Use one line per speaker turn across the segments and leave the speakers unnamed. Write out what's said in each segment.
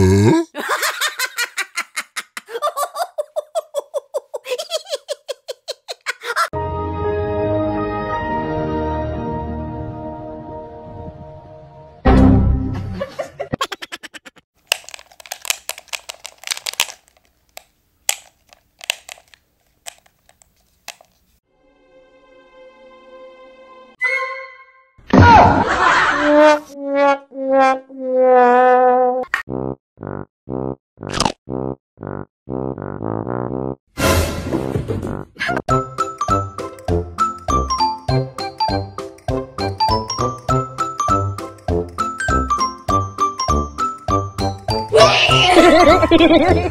嗯？Hehehehe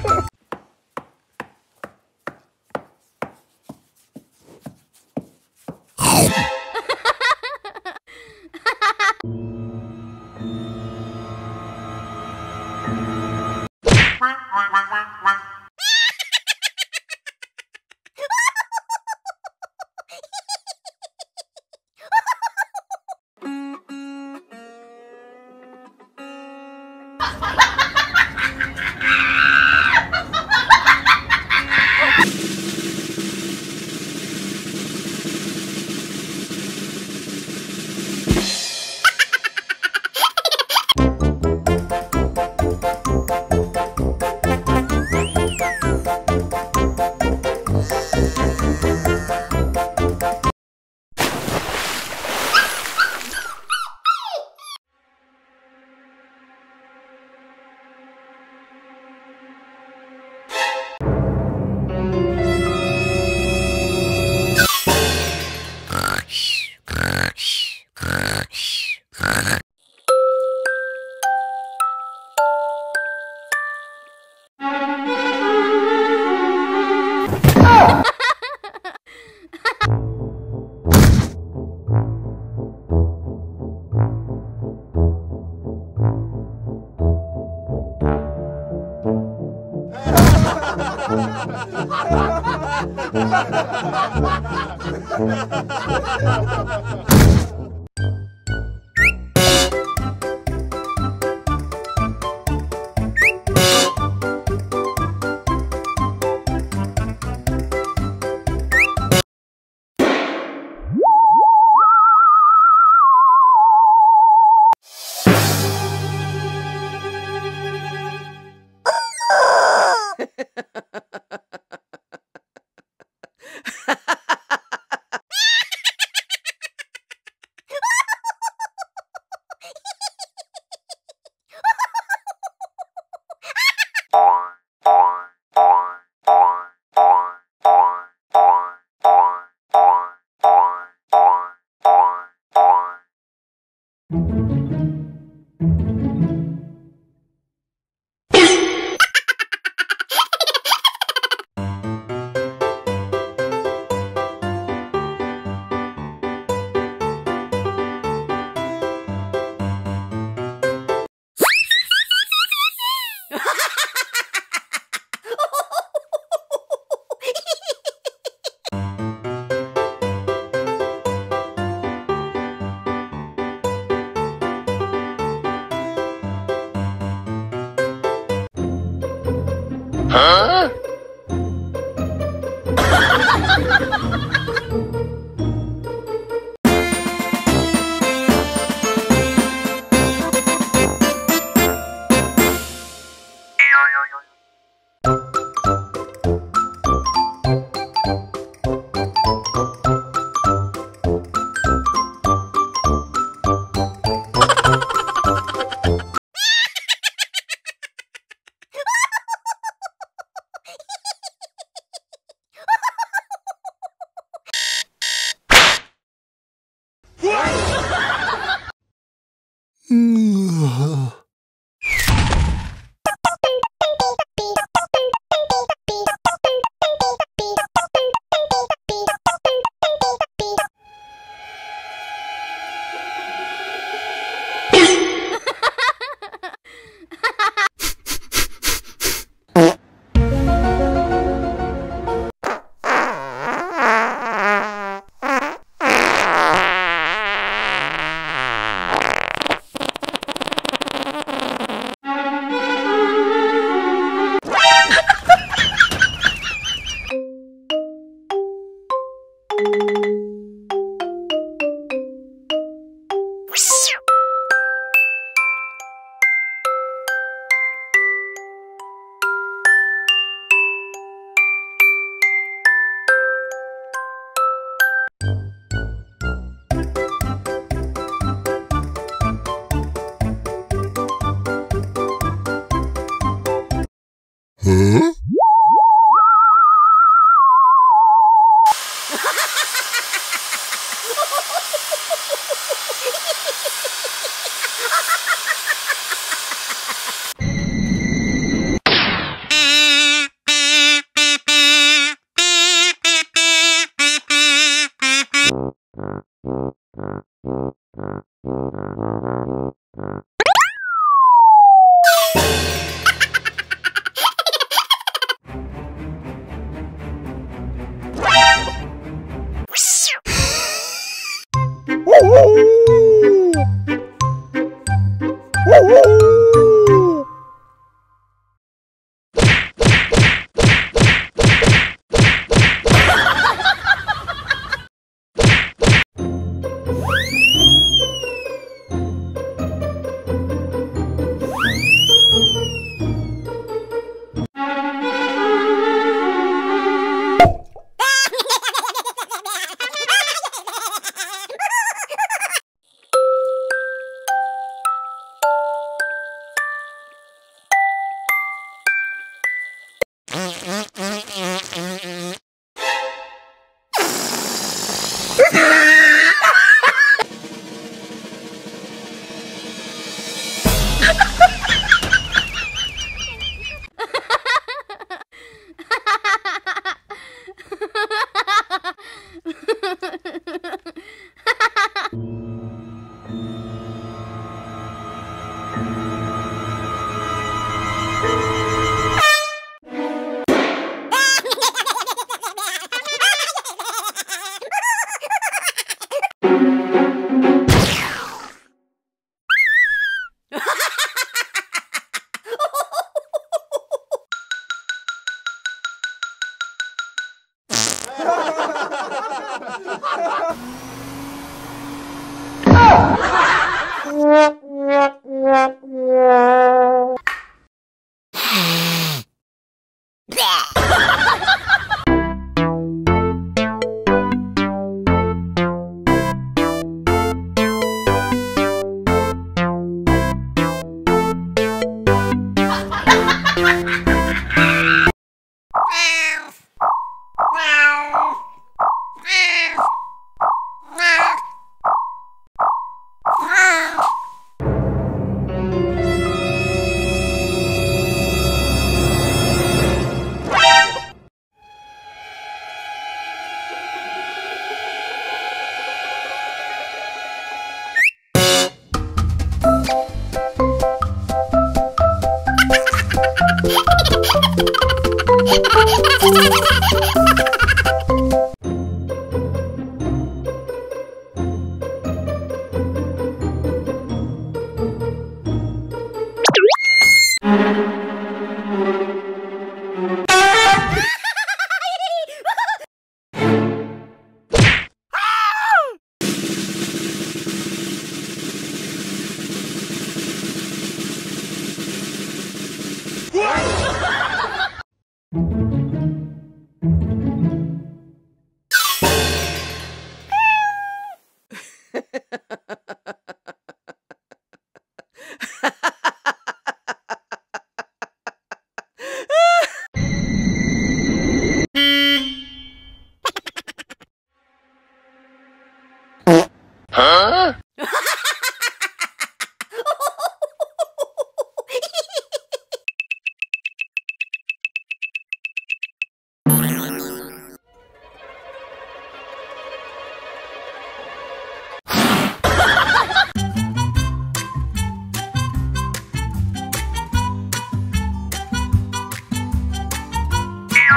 Yeah.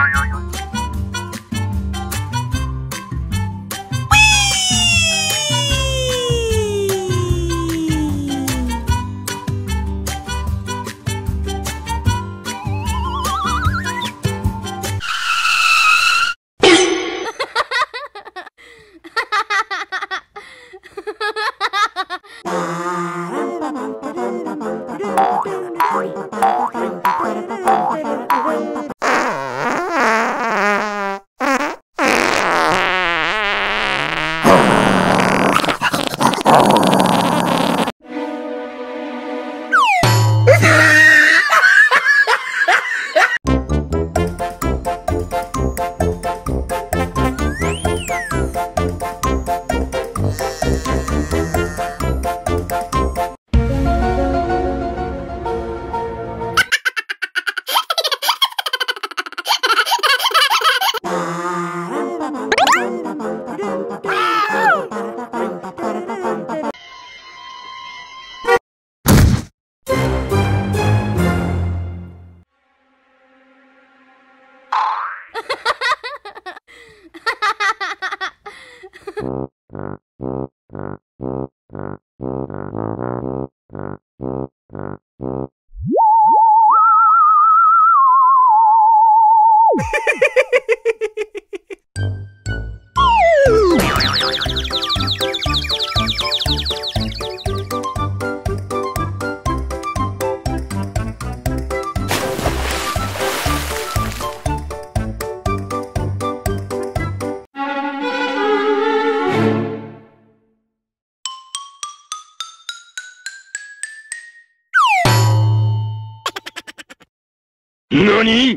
Bye. 何？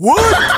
What?